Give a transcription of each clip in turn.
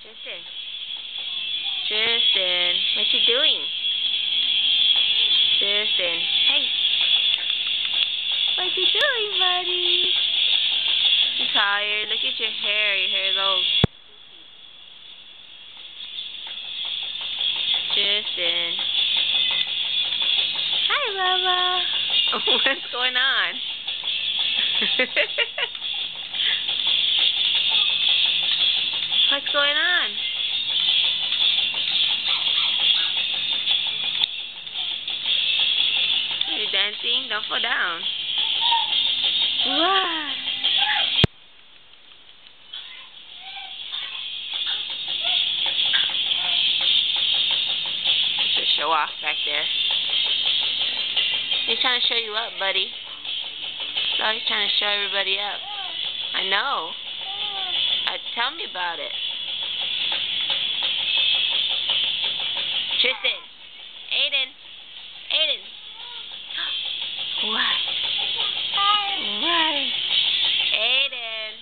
Tristan. Tristan, what you doing? Tristan, hey. What you doing, buddy? You tired? Look at your hair. Your hair is all... Tristan. Hi, Mama. What's going on? dancing? Don't fall down. What? Just show off back there. He's trying to show you up, buddy. So he's trying to show everybody up. I know. Uh, tell me about it. Tristan. Aiden. Aiden. What? What? Aiden.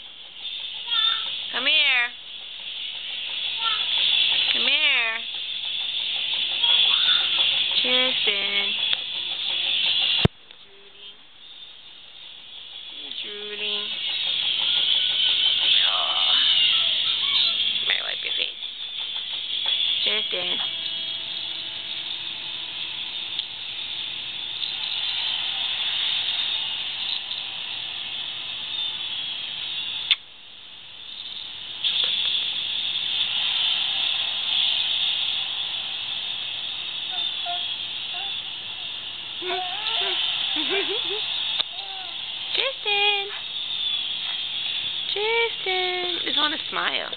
Come here. Come here. Tristan. Drooling. Oh. May I wipe your face? Tristan. Tristan. Tristan. Just want to smile.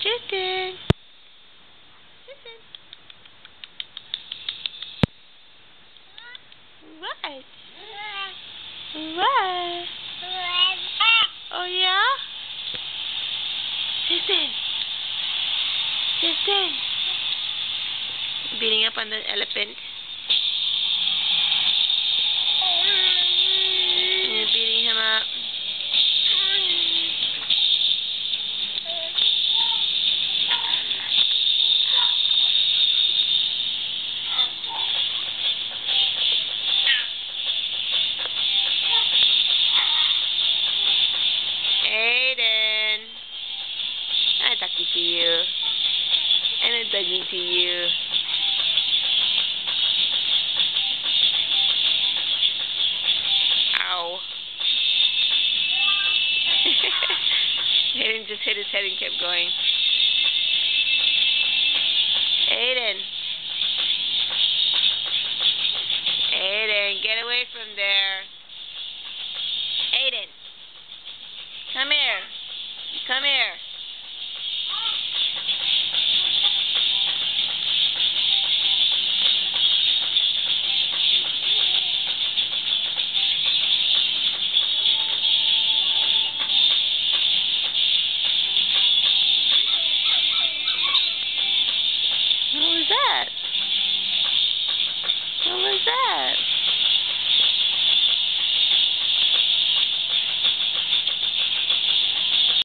Tristan. Tristan. What? What? Oh yeah? Tristan. Tristan. Beating up on the elephant. begging to you. Ow. Aiden just hit his head and kept going. Aiden. Aiden, get away from there. Aiden. Come here. Come here.